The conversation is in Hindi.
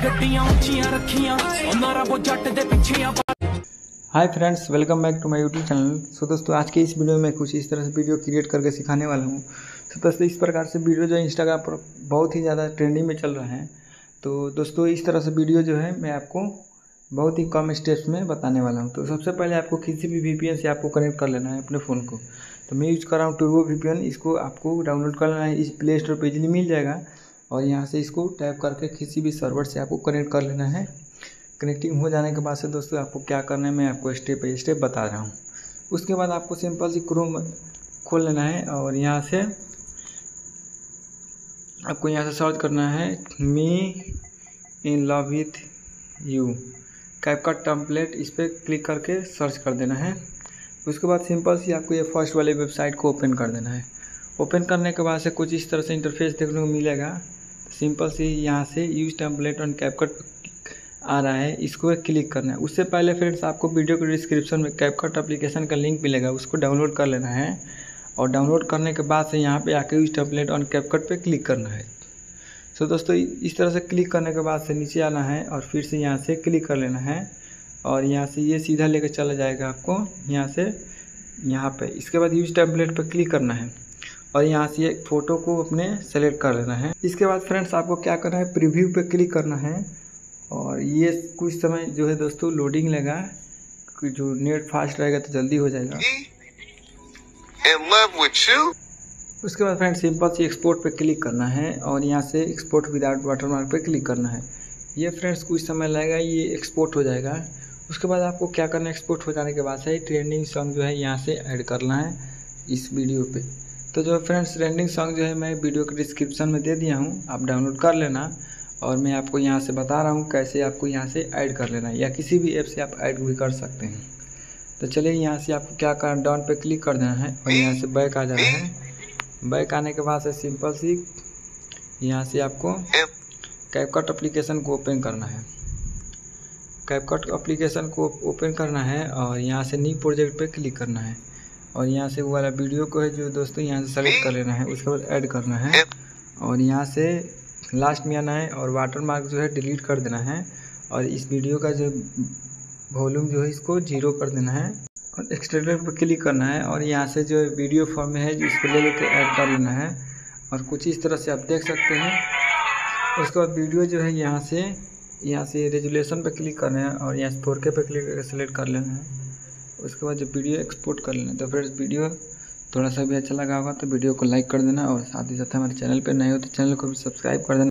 ਗੱਡੀਆਂ ਉੱਚੀਆਂ ਰੱਖੀਆਂ ਉਹਨਾਂ ਰੱਬੋ ਜੱਟ ਦੇ ਪਿੱਛੇ ਆ hi friends welcome back to my YouTube channel so दोस्तों आज के इस वीडियो में कुछ इस तरह से वीडियो क्रिएट करके सिखाने वाला हूँ तो दोस्तों इस प्रकार से वीडियो जो है इंस्टाग्राम पर बहुत ही ज़्यादा ट्रेंडिंग में चल रहा है तो दोस्तों इस तरह से वीडियो जो है मैं आपको बहुत ही कम स्टेप्स में बताने वाला हूँ तो सबसे पहले आपको किसी भी वी से आपको कनेक्ट कर लेना है अपने फ़ोन को तो मैं यूज कर रहा हूँ टूर्बो वी इसको आपको डाउनलोड कर लेना है इस प्ले स्टोर पर इजिली मिल जाएगा और यहाँ से इसको टैप करके किसी भी सर्वर से आपको कनेक्ट कर लेना है। कनेक्टिंग हो जाने के बाद से दोस्तों, आपको क्या करना है, मैं आपको स्टेप बाई स्टेप बता रहा हूँ। उसके बाद आपको सिंपल सी क्रोम खोल लेना है और यहाँ से आपको यहाँ से सर्च करना है me in love with you cap का टम्पलेट इस पर क्लिक करके सर्च कर देना है। उसके बाद सिंपल सी आपको ये फ़र्स्ट वाले वेबसाइट को ओपन कर देना है। ओपन करने के बाद से कुछ इस तरह से इंटरफेस देखने को मिलेगा। सिंपल सी यहाँ से यूज़ टम्पलेट ऑन कैपकट आ रहा है, इसको क्लिक करना है। उससे पहले फ्रेंड्स आपको वीडियो के डिस्क्रिप्शन में कैपकट एप्लीकेशन का लिंक मिलेगा, उसको डाउनलोड कर लेना है। और डाउनलोड करने के बाद से यहाँ पे आके यूज़ टेम्पलेट ऑन कैपकट पे क्लिक करना है। सो दोस्तों, इस तरह से क्लिक करने के बाद से नीचे आना है और फिर से यहाँ से क्लिक कर लेना है। और यहाँ से ये सीधा लेकर चला जाएगा आपको, यहाँ से, यहाँ पे। इसके बाद यूज़ टेम्पलेट पर क्लिक करना है। और यहाँ से एक फ़ोटो को अपने सेलेक्ट कर लेना है। इसके बाद फ्रेंड्स आपको क्या करना है? प्रीव्यू पे क्लिक करना है। और ये कुछ समय जो है दोस्तों लोडिंग लेगा। जो नेट फास्ट रहेगा तो जल्दी हो जाएगा? उसके बाद फ्रेंड सिंपल से एक्सपोर्ट पे क्लिक करना है और यहाँ से एक्सपोर्ट विदाउट वाटरमार्क पे क्लिक करना है। ये फ्रेंड्स कुछ समय लगेगा ये एक्सपोर्ट हो जाएगा। उसके बाद आपको क्या करना है? एक्सपोर्ट हो जाने के बाद से ट्रेंडिंग सॉन्ग जो है यहाँ से ऐड करना है इस वीडियो पे। तो जो फ्रेंड्स ट्रेंडिंग सॉन्ग जो है, मैं वीडियो के डिस्क्रिप्शन में दे दिया हूँ। आप डाउनलोड कर लेना और मैं आपको यहाँ से बता रहा हूँ कैसे आपको यहाँ से ऐड कर लेना है या किसी भी ऐप से आप ऐड भी कर सकते हैं। तो चलिए यहाँ से आपको क्या करना डाउन पे क्लिक कर देना है और यहाँ से बैक आ जाना है। बैक आने के बाद से सिंपल सी यहाँ से आपको कैपकट एप्लीकेशन को ओपन करना है। कैपकट एप्लीकेशन को ओपन करना है और यहाँ से न्यू प्रोजेक्ट पे क्लिक करना है। और यहाँ से वो वाला वीडियो को है जो दोस्तों यहाँ से सेलेक्ट कर लेना है उसके बाद ऐड करना है। और यहाँ से लास्ट में आना है और वाटर मार्क जो है डिलीट कर देना है। और इस वीडियो का जो वॉल्यूम जो है इसको ज़ीरो कर देना है। और एक्सटेंडर पर क्लिक करना है और यहाँ से जो वीडियो फॉर्म में है इसको ले लेकर ऐड कर लेना है। और कुछ इस तरह से आप देख सकते हैं। उसके बाद वीडियो जो है यहाँ से यहाँ से रेजुलेशन पर क्लिक करना है और यहाँ से फोर पर क्लिक करके सेलेक्ट कर लेना है। उसके बाद जब वीडियो एक्सपोर्ट कर लेना तो फ्रेंड्स वीडियो थोड़ा सा भी अच्छा लगा होगा तो वीडियो को लाइक कर देना और साथ ही साथ हमारे चैनल पर नए हो तो चैनल को भी सब्सक्राइब कर देना।